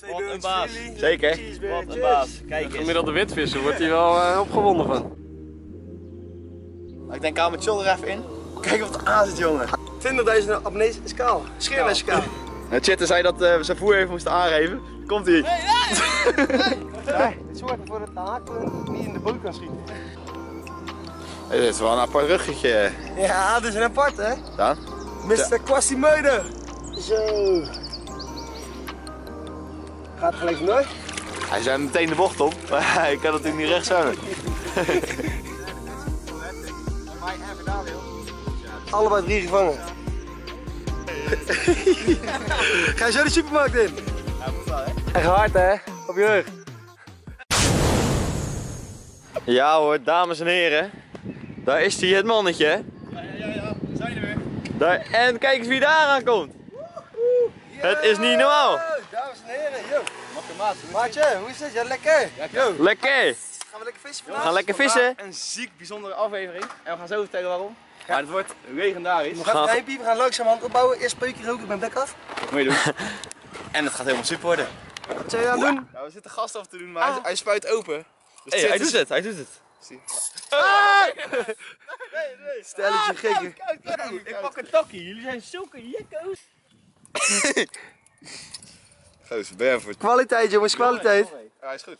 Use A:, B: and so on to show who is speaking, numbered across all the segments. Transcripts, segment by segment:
A: Wat een baas.
B: Zeker.
A: Wat een baas. Kijk eens.
C: Gemiddelde witvisser wordt hij wel eh, opgewonden van.
B: Ik denk, haal mijn shoulder even in. Kijk of het aan zit, jongen.
D: 20.000 abonnees is kaal. Scheer is kaal.
B: Nou, Chitter zei dat eh, we zijn voer even moesten aangeven. Komt ie.
D: Nee, het zorgt ervoor dat de haakpunt niet in de boot kan schieten.
B: Dit is wel een apart ruggetje.
D: Ja, dat is een apart hè.
B: Dan?
D: Mr. Quasimodo. Zo. Gaat gelijk nooit.
B: Hij zei meteen de bocht op. Maar ik kan natuurlijk niet recht zwemmen.
D: Allebei drie gevangen. Ga je zo de supermarkt in?
B: Ja, moet wel, hè?
D: Echt hard hè? Op je rug.
B: Ja hoor, dames en heren. Daar is hij, het mannetje. Ja,
A: ja, ja. We zijn er weer.
B: Daar, en kijk eens wie daar aan komt. Het is niet normaal.
D: Yo, dames en heren, yo. Maatje, hoe is het? Ja, lekker. Yo.
B: Lekker.
D: Gaan we lekker vissen
B: We gaan lekker vissen.
A: Een ziek bijzondere aflevering. En we gaan zo vertellen waarom. Maar het wordt legendarisch.
D: Even een rijmpje, we gaan langzamerhand opbouwen. Eerst peukje roken, ik ben bek af.
B: Dat moet je doen. En het gaat helemaal super worden.
D: Wat zou je aan doen?
A: Nou, we zitten gas af te doen, maar hij, hij spuit open. Dus
B: Hey,
A: het
B: hij
A: zit-
B: doet het, hij doet het.
D: Stelletje gekken.
A: Ik pak een takkie. Jullie zijn zulke jekko's.
B: Het...
D: Kwaliteit jongens, kwaliteit.
A: Ja, hij is goed.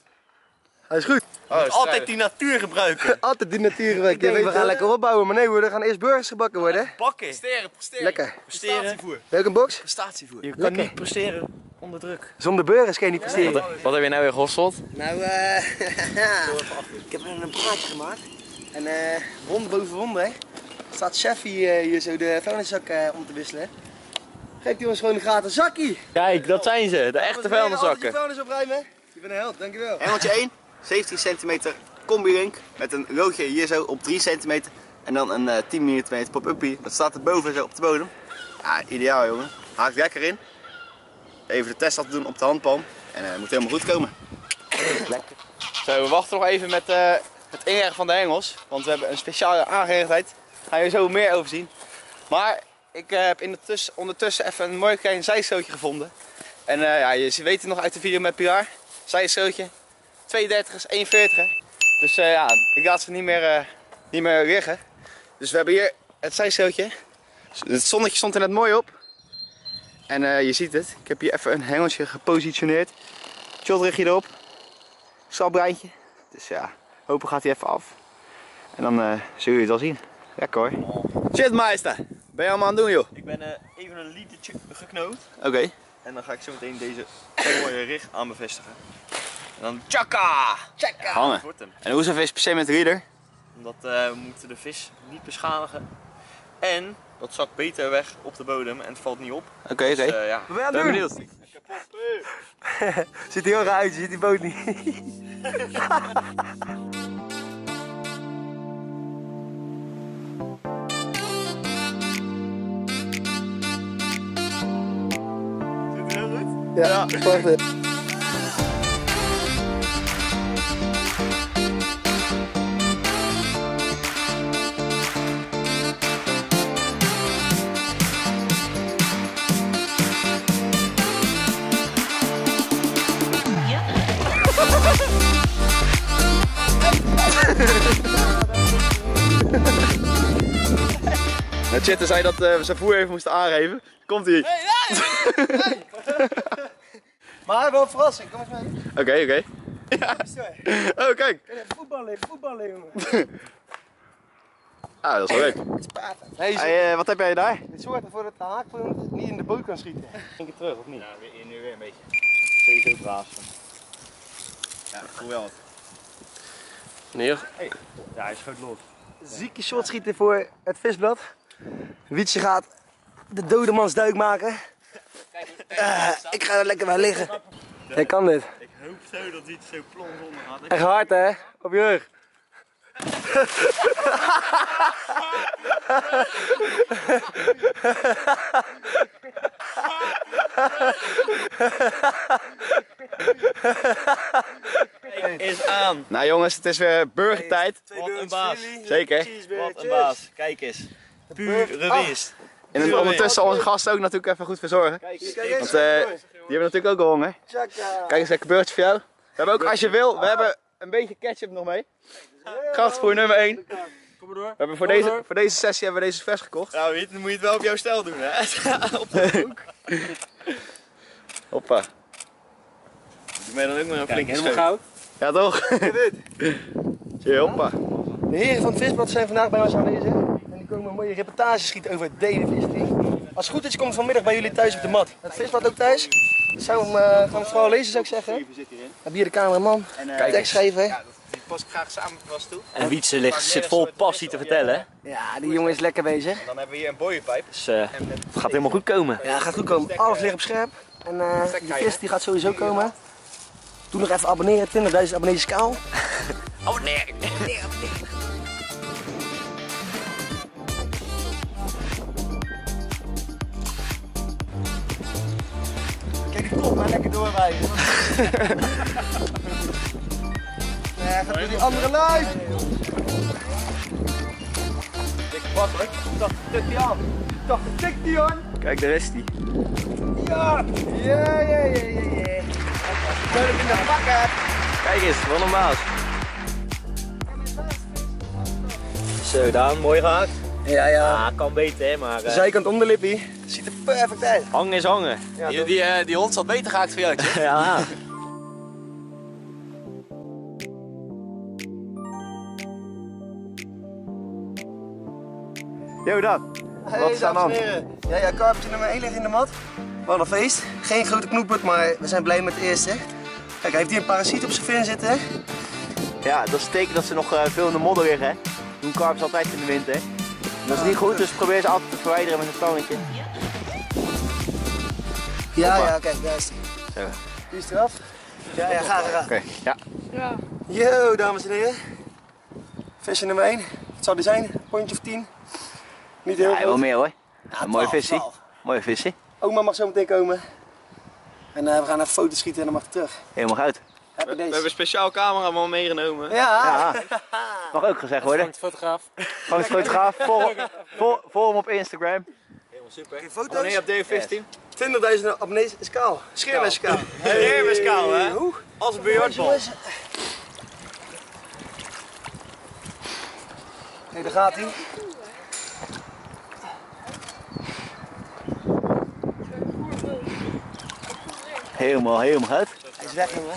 D: Hij is goed.
A: Oh,
B: Altijd die natuur gebruiken.
D: Altijd die natuurwerk. Ik denk, we gaan lekker opbouwen, maar nee hoor, er gaan eerst burgers gebakken worden.
B: Bakken.
A: Presteren, presteren.
D: Lekker.
A: Prestatievoer.
D: Welke box?
A: Prestatievoer.
B: Je kan niet presteren onder druk.
D: Zonder burgers kan je niet presteren.
B: Wat heb je nou weer gehosseld?
D: Nou, eh ik heb een praatje gemaakt. En eh wond boven wond, hè. Staat chef hier, eh, hier zo de vuilniszak eh, om te wisselen. Geef die ons gewoon een gratis zakkie.
B: Kijk, dat zijn ze, de echte vuilniszakken.
D: vuilnis opruimen. Je bent een held, dankjewel.
B: Engeltje 1, 17 centimeter combi-link met een loodje hier zo op 3 centimeter. En dan een eh, 10 mm pop-uppie. Dat staat er boven zo op de bodem. Ja, ideaal jongen. Haakt lekker in. Even de test laten doen op de handpalm. En het moet helemaal goed komen. Lekker. Zo, we wachten nog even met eh, het inleggen van de hengels. Want we hebben een speciale aangelegenheid. Daar ga je zo meer over zien. Maar ik eh, heb ondertussen even een mooi klein zijstootje gevonden. En eh, ja, je weet het nog uit de video met Pilar. Zijstootje. 230 is 140. Dus eh, ja, ik laat ze niet meer, niet meer liggen. Dus we hebben hier het zijstootje. Het zonnetje stond er net mooi op. En je ziet het. Ik heb hier even een hengeltje gepositioneerd. Tjodrigje erop. Salbreintje. Dus ja, hopen gaat hij even af. En dan zullen jullie het wel zien. Lekker hoor. Shitmeister, ben je allemaal aan het doen joh?
A: Ik ben eh, even een litertje geknoopt.
B: Oké.
A: En dan ga ik zo meteen deze mooie rig aan bevestigen. En dan tjaka! Tjaka!
B: Hangen. En hoe is een vis per se met reader?
A: Omdat eh, we moeten de vis niet beschadigen. En dat zakt beter weg op de bodem en het valt niet op.
B: Oké, oké.
A: Dus eh, ja.
D: Wat ben je aan
B: Ben
D: het doen?
B: benieuwd.
D: Ziet er heel raar uit, je ziet die boot niet. Ja, prachtig.
B: Nou, Chitter zei dat eh, we zijn voer even moesten aangeven. Komt ie.
D: Maar wel een verrassing, kom eens mee.
B: Oké, oké. Oh, kijk.
D: Voetballen, voetballen jongen.
B: Ah, dat is wel leuk.
D: Nee,
B: Hey, eh, wat heb jij daar?
D: dit zorgt ervoor dat de haakpunt niet in de boot kan schieten.
A: Eén keer terug of niet? Ja, weer, nu weer een beetje. Sowieso braaf. Ja, ik voel wel wat.
C: Neer.
A: Ja, hij schoot los.
D: Zieke shot schieten voor het visblad. Wietse gaat de dodemansduik maken. Eh, ik ga er lekker bij liggen. Jij kan dit.
A: Ik hoop zo dat hij het zo plons onder gaat.
D: Echt hard hè, op je rug.
A: Is aan.
B: Nou jongens, het is weer burgertijd.
A: Wat een baas.
B: Zeker.
A: Wat een baas. Kijk eens. Pure winst.
B: En ondertussen onze gasten ook natuurlijk even goed verzorgen.
A: Kijk eens.
D: Kijk eens.
B: Want eh, Die hebben natuurlijk ook al honger. Kijk eens, lekker beurtje voor jou. We hebben ook, als je wil, we hebben een beetje ketchup nog mee. Krachtvoer nummer 1. We
C: Kom maar door.
B: hebben voor, deze, voor deze sessie hebben we deze vers gekocht.
A: Nou, weet je, dan moet je het wel op jouw stijl doen, hè? op de hoek.
B: Hoppa.
A: Doe mij dan ook maar een flinke
C: Helemaal goud.
B: Ja toch? Zie, hoppa.
D: De heren van het visbad zijn vandaag bij ons aanwezig. Komen een mooie reportage schieten over het Dedenvisting. Als het goed is komt het vanmiddag bij jullie thuis op de mat. Het visbad ook thuis. Zou hem, eh, gaan we het vooral lezen zou ik zeggen. We
B: zit hierin.
D: hebben hier de cameraman.
B: En, uh. Ja, die pas ik graag samen met was toe.
A: En Wietse ligt, zit vol passie te vertellen.
D: Ja, die jongen is lekker bezig.
B: Dan hebben we hier een boeienpijp.
A: Dus eh, het gaat helemaal goed komen.
D: Ja, gaat goed komen. Alles ligt op scherp. En eh die vis die gaat sowieso komen. Doe nog even abonneren, 20.000 abonnees kaal.
A: Oh nee.
D: Kijk maar lekker doorrijden. Ja, gaat door die andere lijn.
B: Dikke. Ik dacht, tik die aan. Dacht, tik die aan. Kijk, daar is die.
D: Ja, ja, ja, ja, ja, in de.
A: Kijk eens, wat een. Zo, Daan, mooi gehakt.
D: Ja, ja.
A: Ja, kan beter, hè, maar
D: De
A: eh,
D: zijkant onderlippie. Ziet er perfect uit.
A: hangen is hangen.
D: Ja,
B: Die, die, eh, die hond zat beter gehaakt voor jou.
A: Ja.
B: Yo, dan.
D: Hey,
B: Wat is aan hand?
D: Ja, ja, karpetje nummer 1 ligt in de mat. We hadden een feest. Geen grote knoepert, maar we zijn blij met het eerste. Kijk, hij heeft hier een parasiet op zijn vin zitten.
B: Ja, dat is een teken dat ze nog eh, veel in de modder liggen. hè. Doen karps altijd in de wind, hè. Dat is niet goed, dus probeer ze altijd te verwijderen met een tongetje.
D: Ja, ja, kijk, daar is hij.
B: Zo.
D: Die is eraf. Ja, ja, ga eraan.
B: Oké, ja.
D: Yo, dames en heren. Visje nummer 1. Wat zou die zijn? Een pondje of 10? Niet heel
B: Ja, wel
D: veel.
B: meer hoor.
D: Ja,
B: een mooie
D: 12,
B: visie.
D: 12.
B: Mooie visie.
D: Oma mag zo meteen komen. En eh, we gaan even foto's schieten en dan mag hij terug.
B: Helemaal.
D: Happy
A: We
D: days.
A: hebben een speciaal cameraman meegenomen.
D: Ja.
B: Ja. Mag ook gezegd worden.
C: Frank de fotograaf.
B: Gewoon een fotograaf. Volg, vol, volg hem op Instagram.
D: Geen foto's.
A: Wanneer op DF team?
D: 20.000 abonnees is kaal. Scheermes is kaal.
A: Scheermes kaal, hè?
D: Hoe?
A: Als een biljartbal.
D: Kijk, daar gaat hij.
B: Helemaal, helemaal goed.
D: Hij is weg, jongen.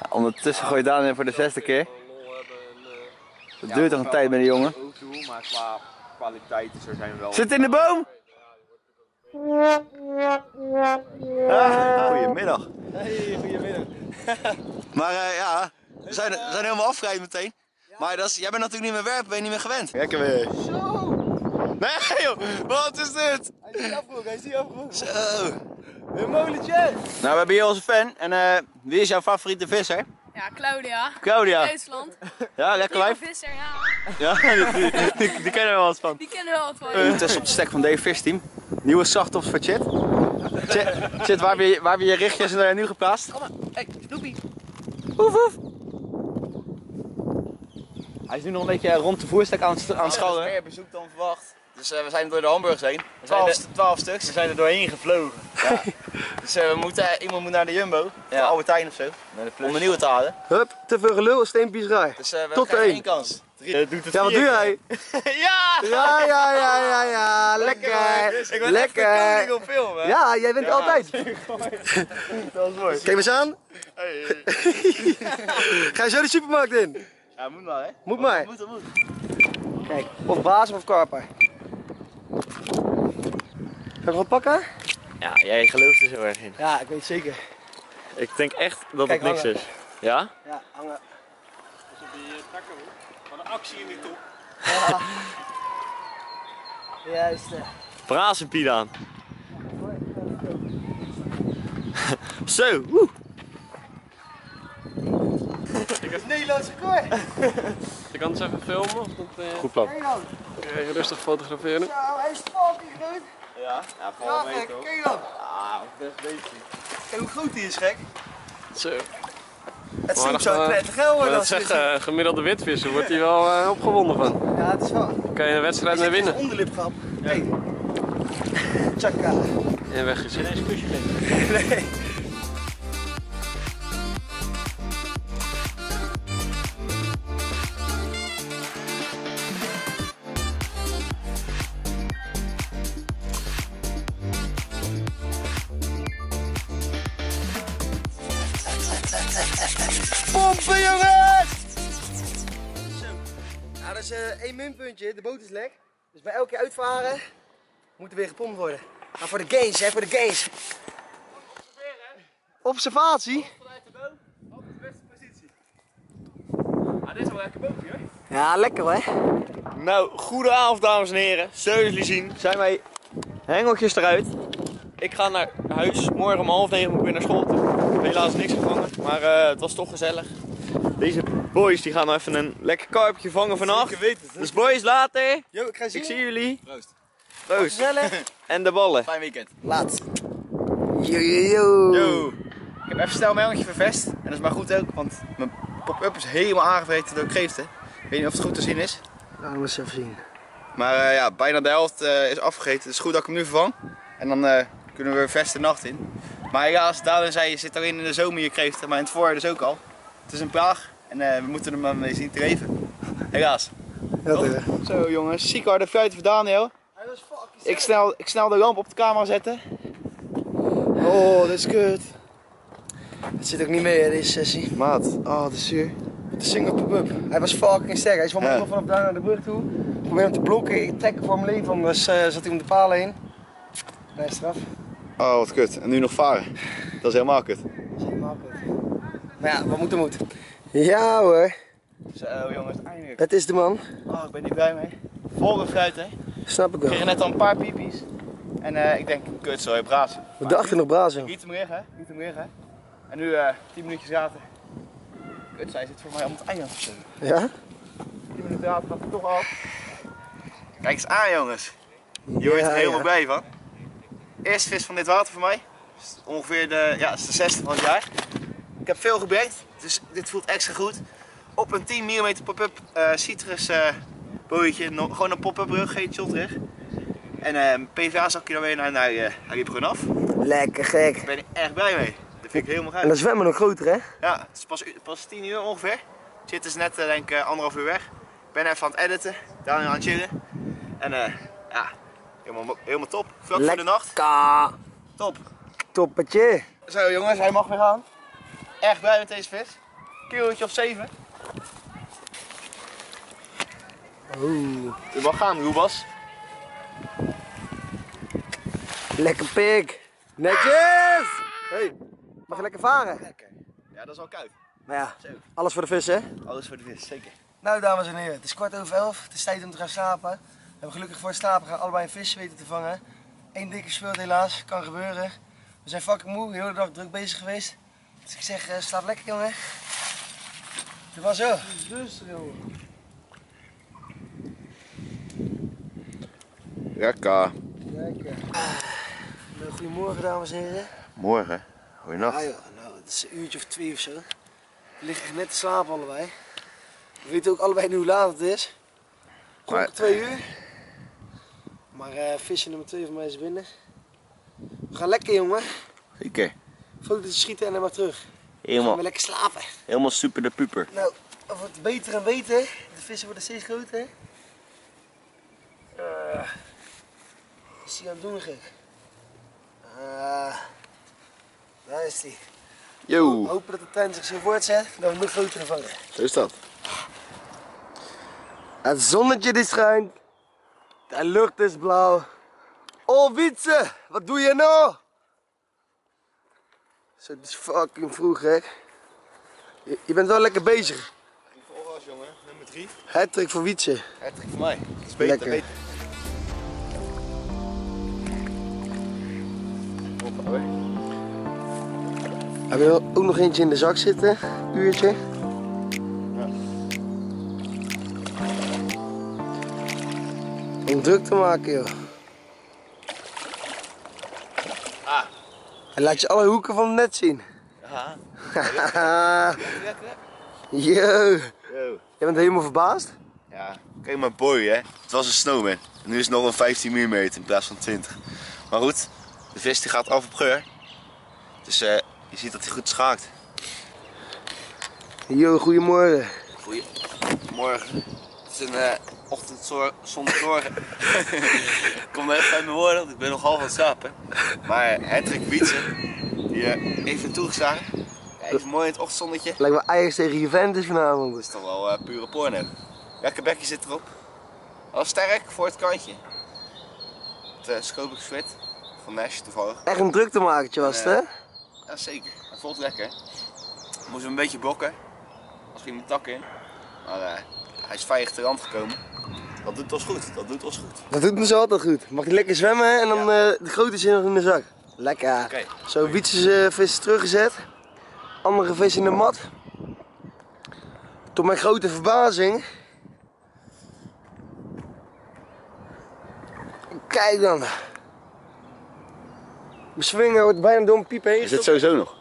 B: Ja, ondertussen gooi je Daan in voor de zesde keer. Dat duurt toch een tijd met die jongen.
A: Maar qua kwaliteit zo zijn we wel.
B: Zit in de boom! Ah, goedemiddag.
D: Hey, goedemiddag.
B: Maar eh, ja, we zijn, we zijn helemaal afgereden meteen. Maar dat is, jij bent natuurlijk niet meer werpen, ben je niet meer gewend. Lekker weer.
D: Zo!
B: Nee joh, wat is dit?
D: Hij is niet afgebroken, hij is niet afgebroken.
B: Zo.
D: Een molentje!
B: Nou, we hebben hier onze fan. En eh, wie is jouw favoriete visser?
E: Ja, Claudia.
B: Claudia.
E: Duitsland.
B: Ja, lekker lijf.
E: visser, ja.
B: Ja, die, die, die, die kennen we wel eens van.
E: Die kennen we wel wat van.
B: Uh, test op de stek van Dave Fish Team. Nieuwe zachtops voor Chit. Chit, Chit, waar, heb je, waar heb je je richtjes uh, nu geplaatst? Kom maar, hey, Snoopy. Woef woef. Hij is nu nog een beetje rond de voerstek aan, het- aan het schouwen.
A: meer bezoek dan verwacht.
B: Dus uh, we zijn door de hamburgers heen.
A: zijn
B: 12,
A: er-
B: 12 stuks.
A: We zijn er doorheen gevlogen.
B: Dus uh, we moeten, iemand moet naar de Jumbo. Ja.
A: Ja.
B: Albert of zo. Om een nieuwe te halen.
D: Hup, te veel gelul, steenpies raar.
B: Dus uh, we
D: Tot
B: krijgen
D: één.
B: één kans.
A: Je doet het
D: Ja, wat doe jij?
B: ja!
D: Ja, ja, ja, ja, ja, lekker.
B: Ik ben
D: Lekker.
B: echt de op film, hè?
D: Ja, jij bent altijd.
B: Dat is mooi.
D: Kijk eens aan. Ga je zo de supermarkt in?
B: Ja, moet maar, hè?
D: Moet maar.
B: Moet, moet.
D: Kijk, of baas of karper. Ga ik wat pakken?
A: Ja, jij gelooft er zo erg in.
D: Ja, ik weet het zeker.
A: Ik denk echt dat
D: Kijk,
A: het niks
D: hangen.
A: is. Ja?
D: Ja, hangen.
C: Wat een actie in die top.
D: Juist. eh.
A: Brazen Piet aan. Zo, woe.
D: Nederlands record.
C: Je kan het eens even filmen. Of dat, eh,
A: Goed plan.
C: Even rustig fotograferen.
D: Zo, hij is fucking groot.
A: Ja? Ja,
D: Ja, gek. Kijk dan.
A: Ah, best bezig.
D: Kijk hoe groot die is, gek.
C: Zo.
D: Het
C: Maar
D: zoekt zo knettergeil
C: Maar
D: worden
C: dat zegt eh, gemiddelde witvisser, wordt hij wel eh, opgewonden van.
D: Ja, het is wel.
C: Dan kan je een wedstrijd mee
D: Hij
C: winnen.
D: onderlip grap. Kijk. Tjaka.
C: En weg is.
A: Geen eens een kusje geven.
D: Nee. Pompen jongens! Zo. Nou, dat is eh, één minpuntje. De boot is lek. Dus bij elke keer uitvaren moet er weer gepompt worden. Maar voor de gains, hè, voor de gains. Observatie.
B: Vanuit de boot, altijd de beste positie. Ah, dit is wel lekker bootje hoor.
D: Ja, lekker hè.
A: Nou, goedenavond dames en heren. Zoals jullie zien zijn wij hengeltjes eruit. Ik ga naar huis. Morgen om half negen moet ik weer naar school toe. Helaas niks gevangen, maar eh, het was toch gezellig. Deze boys die gaan nou even een lekker karpje vangen vannacht. Dus boys, later.
D: Yo, ik ga zien.
A: Ik zie jullie.
B: Proost.
A: Proost.
D: Gezellig.
A: En de ballen.
B: Fijn weekend.
D: Laat. Yo, yo, yo.
B: Yo. Ik heb even snel mijn helmetje vervest. En dat is maar goed ook, want mijn pop-up is helemaal aangevreten door kreeften. Ik weet niet of het goed te zien is.
D: Nou, we eens even zien.
B: Maar eh, ja, bijna de helft eh, is afgegeten. Het is goed dat ik hem nu vervang. En dan eh, kunnen we weer vers de nacht in. Maar ja, als Daan zei, je zit alleen in de zomer je kreeften, maar in het voorjaar dus ook al. Het is een praag en eh, we moeten hem maar mee zien te leven. Helaas.
D: Ja.
B: Zo jongens, ziek harde fruit voor Daniel.
D: Hij was fucking
B: Ik snel, ik snel de lamp op de camera zetten.
D: Oh, dat is kut. Het zit ook niet mee, hè, deze sessie.
B: Maat, oh dat is zuur.
D: Het is single pop-up. Hij was fucking sterk. Hij is van
B: Ja.
D: me vanaf daar naar de brug toe. Ik probeer hem te blokken. Ik trek voor mijn leven, anders eh, zat hij om de palen heen. Nee, straf.
B: Oh wat kut. En nu nog varen. Dat is helemaal kut.
D: Dat is helemaal kut. Maar ja, wat moet er moet. Ja hoor,
B: Zo jongens, eindelijk.
D: het is de man.
B: Oh, ik ben niet blij mee. Volle fruit hè.
D: Snap ik
B: Ik
D: wel.
B: kreeg net al een paar piepies. En eh, ik denk, kut zo, braas.
D: We dachten nog brazen.
B: Niet hem liggen, niet hem liggen. En nu eh 10 minuutjes later. Kut, zij zit voor mij om het eiland zo.
D: Ja?
B: 10 minuten later gaat het toch af. Kijk eens aan jongens. Je wordt er helemaal blij van. Eerste vis van dit water voor mij. Is Ongeveer de, ja, is de zesde van het jaar. Ik heb veel gebrengt, dus dit voelt extra goed. Op een 10 mm pop-up eh, citrus eh no- gewoon een pop-up rug, geen shot terug. En eh, een PVA zakje dan weer naar, naar eh, hij liep gewoon af.
D: Lekker gek.
B: Daar ben ik erg blij mee. Dat vind ik helemaal gaaf.
D: En dat zwemmen nog groter hè?
B: Ja, het is pas, pas 10 uur ongeveer. Zit dus net eh, denk ik eh, anderhalf uur weg. Ik ben even aan het editen, Daniel aan het chillen. En eh, ja, helemaal, helemaal top. Vlak voor de nacht. Top.
D: Toppetje.
B: Zo jongens, hij mag weer gaan. Erg blij met deze vis. Kilootje of 7.
D: Oeh.
B: U mag gaan, Roebas.
D: Lekker pik. Netjes. Hey, mag je lekker varen?
B: Lekker. Ja, dat is al koud.
D: Maar ja,
B: Zo.
D: alles voor de vis hè?
B: Alles voor de vis, zeker.
D: Nou dames en heren, het is kwart over elf. Het is tijd om te gaan slapen. We hebben gelukkig voor het slapen gaan allebei een vis weten te vangen. Eén dikke speelt helaas, kan gebeuren. We zijn fucking moe, de hele dag druk bezig geweest. Dus ik zeg, eh, slaap lekker jongen. Het was zo. Rustig jongen.
B: Lekker.
D: Lekker. Nou, goedemorgen dames en heren.
B: Morgen. Goeienacht.
D: Joh, nou het is een uurtje of twee of zo. We liggen echt net te slapen allebei. We weten ook allebei nu hoe laat het is.
B: Maar-
D: twee uur. Maar eh visje nummer twee van mij is binnen. We gaan lekker jongen.
B: Zeker.
D: Foto's schieten en dan maar terug. Gaan
B: Helemaal,
D: we lekker slapen.
B: helemaal super de puper.
D: Nou, het wordt beter en beter. De vissen worden steeds groter. Eh, wat is hij aan het doen gek? Ah, daar is hij.
B: Yo,
D: Hopen dat de trend zich zo voortzet, dat we nog grotere vangen.
B: zo is dat.
D: Het zonnetje die schijnt. De lucht is blauw. Oh Wietse, wat doe je nou? Het is fucking vroeg hè. Je, je bent wel lekker bezig.
B: Voorras jongen, nummer 3.
D: Hattrick voor Wietse.
B: Het voor mij. Het is beter,
D: Lekker. Heb je ook nog eentje in de zak zitten? Uurtje. Om druk te maken joh.
B: Ah.
D: En laat je alle hoeken van het net zien.
B: Ja.
D: Yo.
B: Yo.
D: Jij bent helemaal verbaasd?
B: Ja, kijk maar boy hè. Het was een snowman. En nu is het nog een 15 mm in plaats van 20. Maar goed, de vis die gaat af op geur. Dus eh, je ziet dat hij goed schaakt.
D: Yo, goedemorgen.
B: Goedemorgen. Het is een eh, ochtend zo- zonder zorgen. Ik kom even uit mijn woorden, want ik ben nog half aan het slapen. Maar Hendrik Wietse, die eh, heeft toegeslagen. Ja, even mooi in het ochtendzonnetje.
D: Lijkt me Ajax tegen Juventus vanavond.
B: Dat is toch wel eh, pure porno. Lekker bekje zit erop. Wel sterk voor het kantje. Het uh, Scopix Fit van Nash toevallig.
D: Echt een druk te maken was het, hè?
B: Ja, zeker. Hij voelt lekker. Moest hem een beetje blokken. Als ging de tak in. Maar eh, hij is veilig ter rand gekomen. Dat doet ons goed. Dat doet ons goed.
D: Dat doet me zo altijd goed. Mag je lekker zwemmen hè? en dan eh, de grote zin nog in de zak. Lekker.
B: Oké.
D: Zo, Wietses eh vis teruggezet. Andere vis in de mat. Tot mijn grote verbazing. Kijk dan. Mijn swinger wordt bijna door mijn piep heen.
B: Is dit sowieso nog?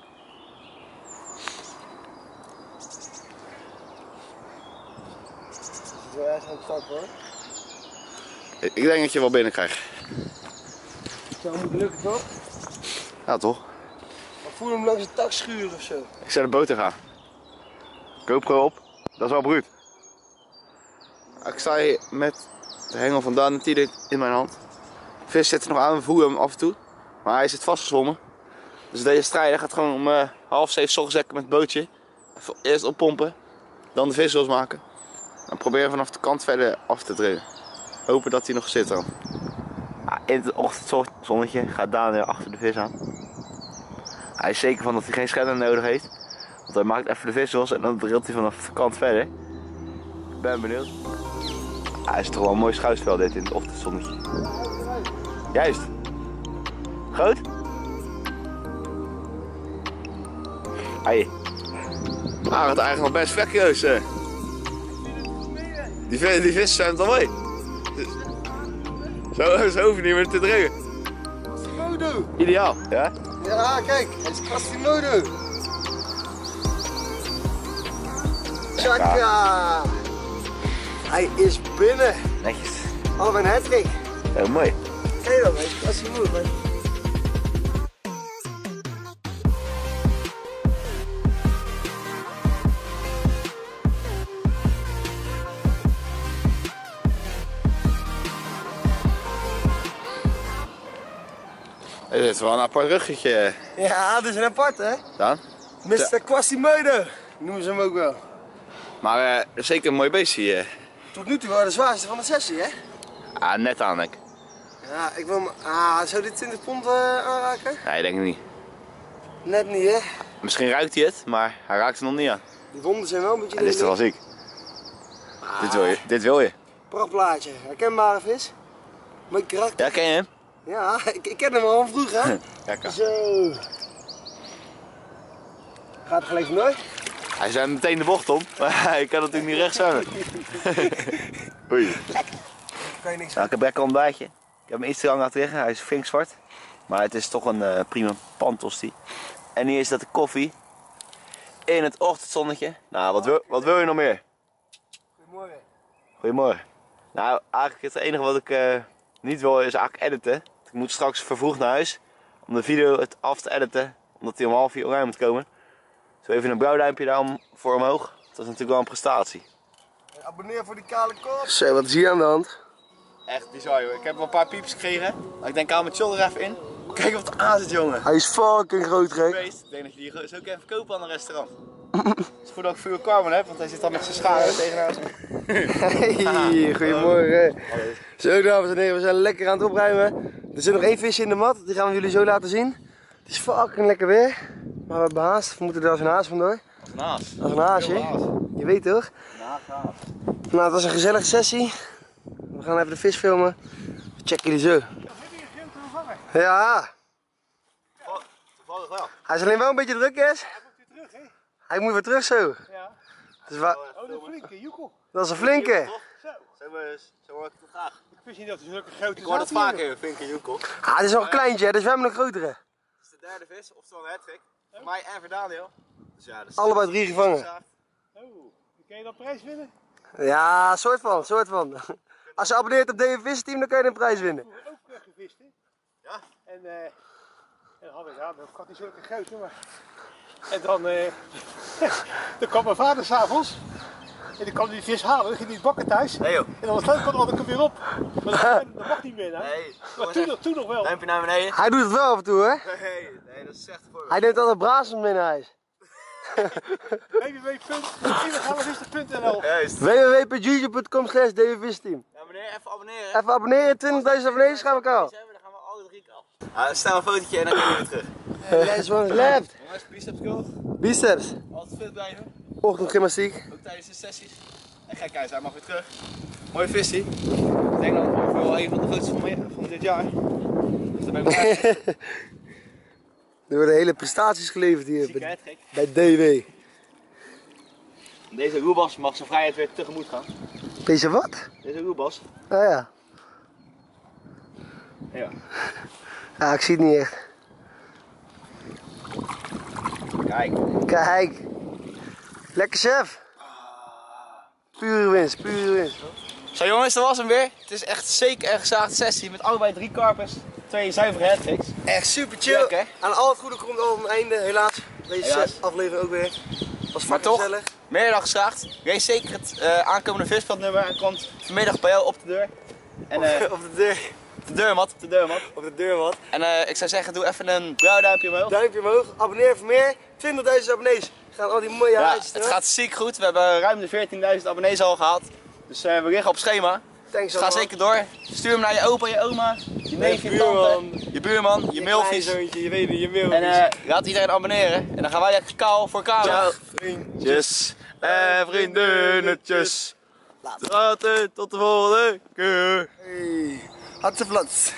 D: Is hoor.
B: Ik denk dat je wel binnen krijgt.
D: Zou moeten lukken toch?
B: Ja, toch?
D: Maar voel hem langs de tak schuren of zo.
B: Ik zet de boter gaan. GoPro op. Dat is wel bruut. Ik sta hier met de hengel van Daan en in mijn hand. De vis zit er nog aan, we voelen hem af en toe. Maar hij zit vastgezwommen. Dus deze strijder gaat gewoon om eh, half zeven ochtends met het bootje. Even Eerst oppompen, dan de vis losmaken. En proberen vanaf de kant verder af te drillen. Hopen dat hij nog zit dan. in het ochtendzonnetje gaat Daniel achter de vis aan. Hij is zeker van dat hij geen scherm nodig heeft. Want hij maakt even de vis los en dan drilt hij vanaf de kant verder. Ik ben benieuwd. Hij is toch wel een mooi schuisveld dit in het ochtendzonnetje. Juist. Groot? Hij. Hij gaat eigenlijk nog best vlekkeloos. Die, vi- die zijn het al mooi. Zo, zo hoef je niet meer te dringen.
D: Quasimodo!
B: Ideaal, ja?
D: Ja, kijk, het is Quasimodo! Tjaka! Hij is binnen!
B: Netjes.
D: Allemaal een hattrick!
B: Heel mooi.
D: Kijk dan, hij is Quasimodo.
B: Het is wel een apart ruggetje,
D: Ja, dat is een apart hè?
B: Daan.
D: Mr. Quasimodo! Noemen ze hem ook wel.
B: Maar eh, zeker een mooi beestje. eh.
D: Tot nu toe wel de zwaarste van de sessie hè?
B: Ah, net aan, ik.
D: Ja, ik wil hem... Ah, zou dit 20 pond eh, aanraken?
B: Nee, denk ik niet.
D: Net niet hè?
B: Misschien ruikt hij het, maar hij raakt er nog niet aan.
D: Die wonden zijn wel een beetje
B: En dit is toch wel ziek. Dit wil je. Dit wil je.
D: Prachtplaatje, herkenbare vis. Mooi karakter.
B: Ja, ken je hem?
D: Ja, ik, ik ken hem al van vroeger.
B: Kan.
D: Zo. Gaat gelijk vandoor?
B: Hij zijn meteen de bocht om, maar hij kan natuurlijk niet recht zwemmen. Oei.
D: Kan je niks
B: Nou, ik heb lekker ontbijtje. Ik heb hem iets te lang laten liggen, hij is flink zwart. Maar het is toch een eh, prima pantosti. En hier is dat de koffie. In het ochtendzonnetje. Nou, wat wil, wat wil je nog meer?
D: Goedemorgen.
B: Goedemorgen. Nou, eigenlijk het enige wat ik eh, niet wil is eigenlijk editen. Ik moet straks vervroegd naar huis om de video het af te editen, omdat hij om half vier online moet komen. Zo even een blauw duimpje daar om, voor omhoog. Dat is natuurlijk wel een prestatie.
D: Abonneer voor die kale kop. Zo, wat is hier aan de hand?
B: Echt bizar joh. Ik heb wel een paar pieps gekregen. Maar ik denk aan mijn chill er even in. Kijk het aan zit jongen.
D: Hij is fucking groot, gek.
B: Ik denk dat je die zo kan verkopen aan een restaurant. Het is goed dat ik vuur heb, want hij zit dan met zijn scharen tegenaan.
D: Hey, goedemorgen. Zo, dames en heren, we zijn lekker aan het opruimen. Er zit nog één visje in de mat, die gaan we jullie zo laten zien. Het is fucking lekker weer. Maar we hebben haast, we moeten er als een haas vandoor.
B: Naast.
D: Als een haasje. Je weet toch? Nou, het was een gezellige sessie. We gaan even de vis filmen. We checken jullie zo. Ja,
B: Toevallig wel.
D: hij is alleen wel een beetje druk, is. Hij moet weer terug zo.
C: Ja.
D: Dus wa-
C: Oh, dat flinke joekel.
D: dat is een flinke.
B: Zo, eh, zo hoor ik het graag.
C: Ik wist niet dat er zulke grote
B: Ik hoor dat
C: zaten hier.
B: vaker, Vinkie Joekel. Het
D: Ah, dit is nog een kleintje, hè, dus we hebben een grotere.
B: is de derde vis, oftewel een hattrick. Voor mij en voor Daniel. Dus ja, dat is
D: Allebei drie gevangen.
C: Oh, kun je dat prijs winnen?
D: Ja, soort van, soort van. Als je abonneert op DV Vis Team, dan kan je een prijs winnen.
C: Ook uh, gevist, hè?
B: Ja.
C: En eh, en dan had ik, ja, dat had niet zulke grote, maar... En dan, eh, dan kwam mijn vader s'avonds. En dan kwam hij die vis halen, dan ging hij het bakken thuis.
B: Nee joh.
C: En dan was het leuk, want dan had ik hem weer op. Maar dat, dat mag niet meer, hè?
B: Nee,
C: Maar toen, nog- toen nog wel.
B: Duimpje naar beneden.
D: Hij doet het wel af en toe, hè?
B: Nee, nee, dat is echt voor.
D: Hij neemt altijd brazen mee naar huis.
C: www.illegalevisten.nl
B: Juist.
D: www.youtube.com slash dvvisteam.
B: Ja meneer, even abonneren.
D: Even abonneren, 20.000 abonnees gaan we al.
B: gaan we alle drie af. Ah, snel een fotootje en dan gaan we weer terug.
D: Last one left.
B: Jongens, biceps curl.
D: Biceps.
B: Altijd fit blijven.
D: Ochtendgymnastiek.
B: Ook tijdens de sessies. En kijk uit, hij mag weer terug. Mooie visie. Ik denk dat het wel een van de grootste van, mij- van dit jaar. Dus daar ben ik blij.
D: Er worden hele prestaties geleverd hier
B: Ziek
D: bij,
B: hè, gek.
D: bij DW.
B: Deze Roebas mag zijn vrijheid weer tegemoet gaan.
D: Deze wat?
B: Deze Roebas.
D: Ah ja.
B: Ja.
D: Ja, ik zie het niet echt.
B: Kijk.
D: Kijk. Lekker chef. Pure winst, pure winst.
B: Zo jongens, dat was hem weer. Het is echt zeker een gezaagde sessie met allebei drie karpers. Twee zuivere headtricks.
D: Echt super chill.
B: Lekker.
D: Aan al het goede komt al een einde, helaas. Deze
B: Helaas.
D: aflevering ook weer. Was
B: Maar toch,
D: gezellig.
B: meer dan geslaagd. Wees zeker het eh, aankomende visveldnummer en komt vanmiddag bij jou op de deur. En eh,
D: Op de deur,
B: de deurmat, op de deurmat.
D: op de deur wat.
B: En eh, ik zou zeggen, doe even een blauw duimpje omhoog.
D: Duimpje omhoog, abonneer voor meer. 20.000 abonnees. Gaan al die mooie
B: Ja, het
D: terug.
B: gaat ziek goed. We hebben ruim de 14.000 abonnees al gehad. Dus eh, we liggen op schema.
D: Thanks
B: Ga
D: allemaal.
B: zeker door. Stuur hem naar je opa, je oma, je neef, je
D: buurman.
B: tante, je buurman, je
D: kleinzoontje, je weet het, je mailvies.
B: En eh, laat iedereen abonneren. En dan gaan wij lekker kaal voor kaal.
D: Ciao.
B: Vriendjes en vriendinnetjes. Later, tot de volgende keer.
D: Hey. Hatırlat.